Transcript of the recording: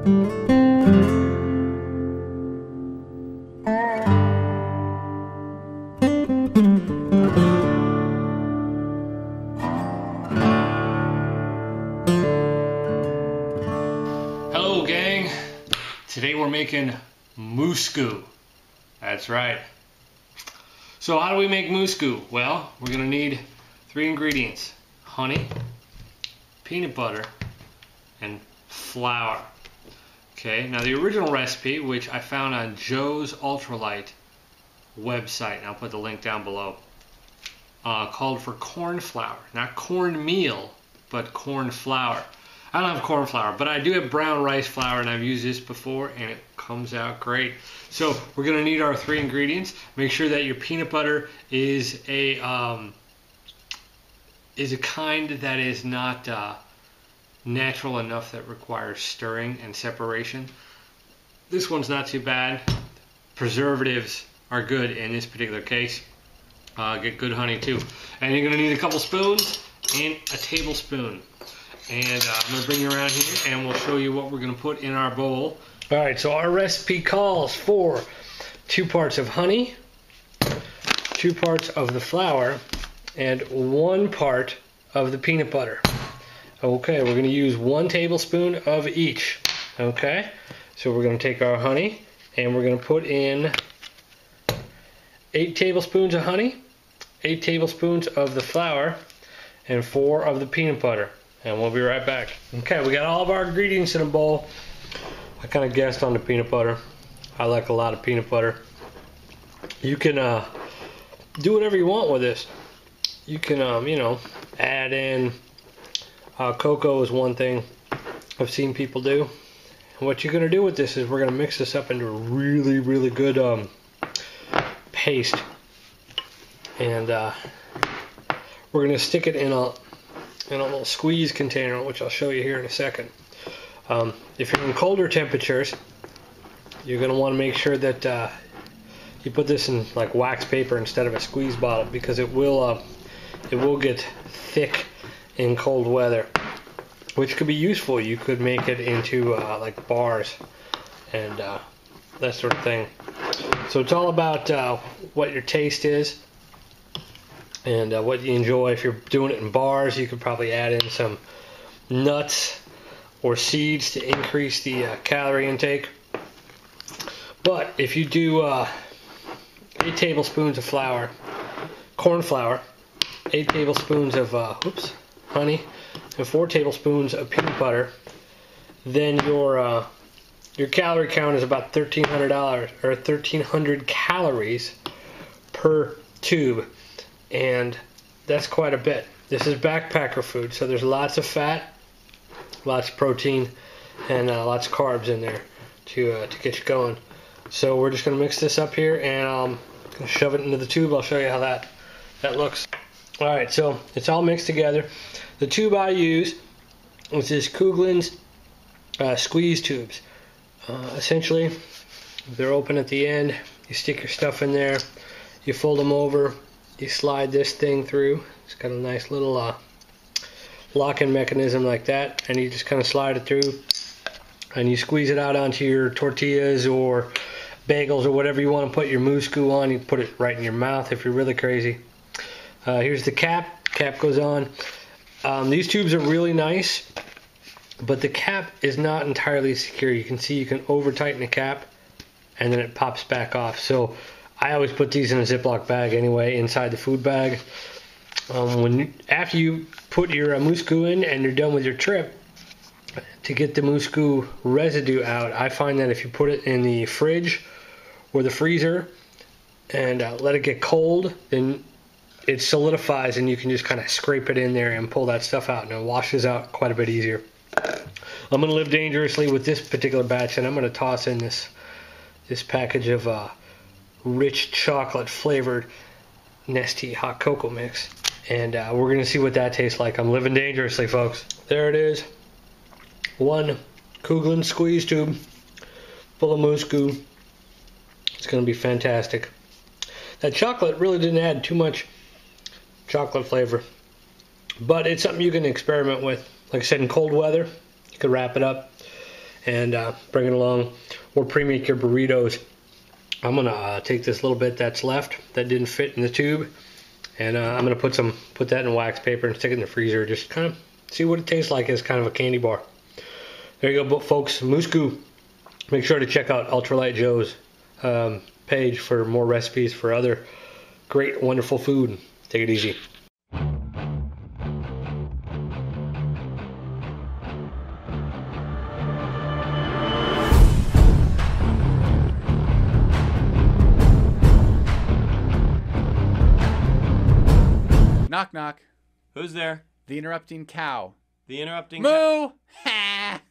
Hello gang, today we're making Moose Goo. That's right. So how do we make Moose Goo? Well, we're gonna need three ingredients. Honey, peanut butter, and flour. Okay, now the original recipe, which I found on Joe's Ultralight website, and I'll put the link down below, uh, called for corn flour. Not corn meal, but corn flour. I don't have corn flour, but I do have brown rice flour, and I've used this before, and it comes out great. So we're gonna need our three ingredients. Make sure that your peanut butter is a um, is a kind that is not uh, natural enough that requires stirring and separation. This one's not too bad. Preservatives are good in this particular case. Uh, get good honey too. And you're gonna need a couple spoons and a tablespoon. And uh, I'm gonna bring you around here and we'll show you what we're gonna put in our bowl. All right, so our recipe calls for two parts of honey, two parts of the flour, and one part of the peanut butter. Okay, we're gonna use one tablespoon of each. Okay, so we're gonna take our honey and we're gonna put in eight tablespoons of honey, eight tablespoons of the flour, and four of the peanut butter and we'll be right back. Okay, we got all of our ingredients in a bowl. I kind of guessed on the peanut butter. I like a lot of peanut butter. You can uh, do whatever you want with this. You can, um, you know, add in uh, cocoa is one thing I've seen people do. And what you're going to do with this is we're going to mix this up into a really, really good um, paste. And uh, we're going to stick it in a in a little squeeze container, which I'll show you here in a second. Um, if you're in colder temperatures, you're going to want to make sure that uh, you put this in like wax paper instead of a squeeze bottle because it will uh, it will get thick in cold weather, which could be useful. You could make it into uh, like bars and uh, that sort of thing. So it's all about uh, what your taste is and uh, what you enjoy. If you're doing it in bars, you could probably add in some nuts or seeds to increase the uh, calorie intake. But if you do uh, eight tablespoons of flour, corn flour, eight tablespoons of oops, honey, and four tablespoons of peanut butter, then your uh, your calorie count is about thirteen hundred dollars or thirteen hundred calories per tube and that's quite a bit. This is backpacker food, so there's lots of fat, lots of protein, and uh, lots of carbs in there to uh, to get you going. So we're just gonna mix this up here and um, shove it into the tube. I'll show you how that that looks. All right, so it's all mixed together. The tube I use is this Coghlan's uh, squeeze tubes. Uh, essentially, they're open at the end. You stick your stuff in there. You fold them over you slide this thing through. It's got a nice little uh, locking mechanism like that, and you just kind of slide it through, and you squeeze it out onto your tortillas or bagels or whatever you want to put your Moose Goo on. You put it right in your mouth if you're really crazy. Uh, here's the cap. Cap goes on. Um, these tubes are really nice, but the cap is not entirely secure. You can see you can over tighten the cap, and then it pops back off. So I always put these in a Ziploc bag anyway, inside the food bag. Um, when after you put your uh, Moose Goo in and you're done with your trip, to get the Moose Goo residue out, I find that if you put it in the fridge or the freezer and uh, let it get cold, then it solidifies and you can just kind of scrape it in there and pull that stuff out and it washes out quite a bit easier. I'm going to live dangerously with this particular batch and I'm going to toss in this this package of uh, rich chocolate flavored Nestlé hot cocoa mix. And uh, we're going to see what that tastes like. I'm living dangerously, folks. There it is. One Coghlan squeeze tube full of Moose Goo. It's going to be fantastic. That chocolate really didn't add too much chocolate flavor. But it's something you can experiment with. Like I said, in cold weather, you could wrap it up and uh, bring it along or pre-make your burritos. I'm gonna uh, take this little bit that's left that didn't fit in the tube, and uh, I'm gonna put some put that in wax paper and stick it in the freezer. Just kind of see what it tastes like as kind of a candy bar. There you go, folks. Moose. Make sure to check out Ultralight Joe's um, page for more recipes for other great, wonderful food. Take it easy. Knock knock. Who's there? The interrupting cow. The interrupting. Moo! Ha!